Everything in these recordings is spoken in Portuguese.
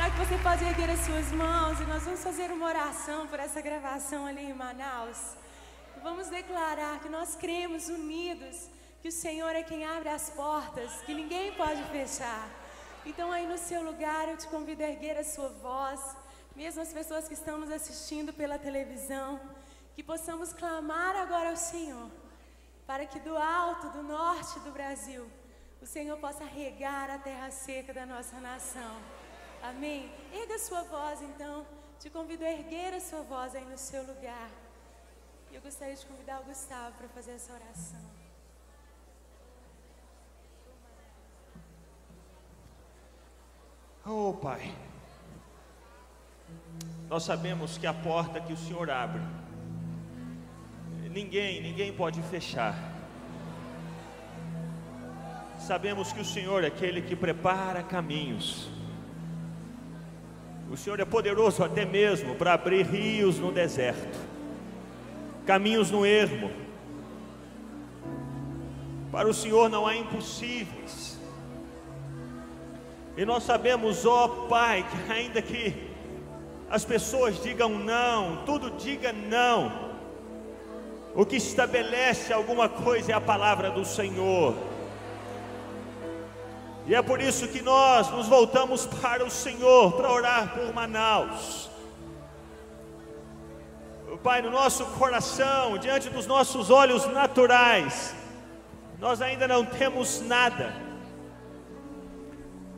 Que você pode erguer as suas mãos e nós vamos fazer uma oração por essa gravação ali em Manaus? Vamos declarar que nós cremos unidos que o Senhor é quem abre as portas, que ninguém pode fechar. Então, aí no seu lugar, eu te convido a erguer a sua voz, mesmo as pessoas que estão nos assistindo pela televisão, que possamos clamar agora ao Senhor, para que do alto, do norte do Brasil, o Senhor possa regar a terra seca da nossa nação. Amém? Erga sua voz, então. Te convido a erguer a sua voz aí no seu lugar. E eu gostaria de convidar o Gustavo para fazer essa oração. Oh, Pai, nós sabemos que a porta que o Senhor abre, ninguém, ninguém pode fechar. Sabemos que o Senhor é aquele que prepara caminhos. O Senhor é poderoso até mesmo para abrir rios no deserto, caminhos no ermo. Para o Senhor não há impossíveis. E nós sabemos, ó Pai, que ainda que as pessoas digam não, tudo diga não, o que estabelece alguma coisa é a palavra do Senhor. E é por isso que nós nos voltamos para o Senhor para orar por Manaus. Pai, no nosso coração, diante dos nossos olhos naturais, nós ainda não temos nada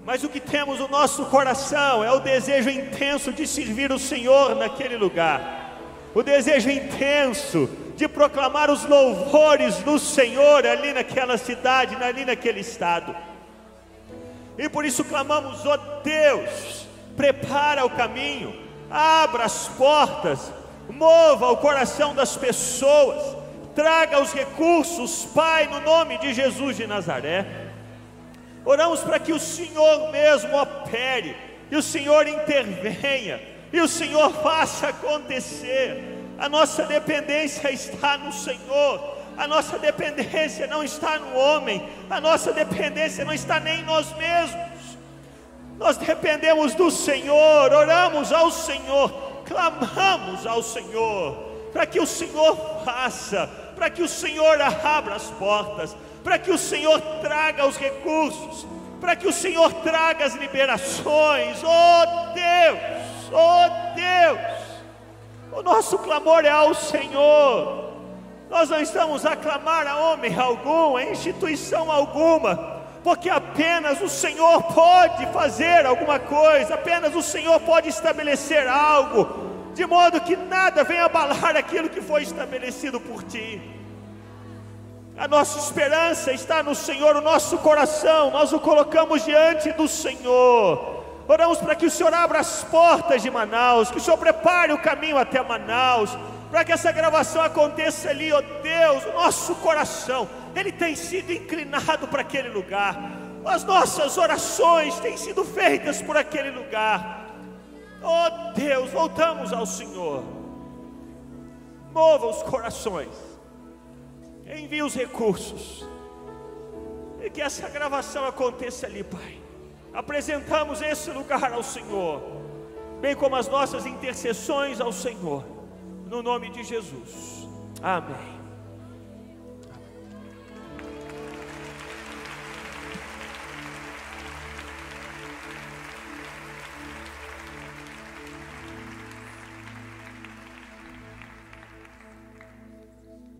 mas o que temos no nosso coração é o desejo intenso de servir o Senhor naquele lugar, o desejo intenso de proclamar os louvores do Senhor ali naquela cidade, ali naquele estado. E por isso clamamos, ó oh Deus, prepara o caminho, abra as portas, mova o coração das pessoas, traga os recursos, Pai, no nome de Jesus de Nazaré. Oramos para que o Senhor mesmo opere, e o Senhor intervenha, e o Senhor faça acontecer. A nossa dependência está no Senhor, a nossa dependência não está no homem, a nossa dependência não está nem em nós mesmos. Nós dependemos do Senhor, oramos ao Senhor, clamamos ao Senhor, para que o Senhor faça, para que o Senhor abra as portas, para que o Senhor traga os recursos, para que o Senhor traga as liberações. Oh Deus, oh Deus, o nosso clamor é ao Senhor. Nós não estamos a clamar a homem algum, a instituição alguma, porque apenas o Senhor pode fazer alguma coisa, apenas o Senhor pode estabelecer algo, de modo que nada venha abalar aquilo que foi estabelecido por ti. A nossa esperança está no Senhor, o nosso coração, nós o colocamos diante do Senhor. Oramos para que o Senhor abra as portas de Manaus, que o Senhor prepare o caminho até Manaus, para que essa gravação aconteça ali, ó oh Deus, nosso coração, ele tem sido inclinado para aquele lugar, as nossas orações têm sido feitas por aquele lugar. Oh Deus, voltamos ao Senhor, mova os corações envie os recursos. E que essa gravação aconteça ali, Pai. Apresentamos esse lugar ao Senhor, bem como as nossas intercessões ao Senhor, no nome de Jesus. Amém.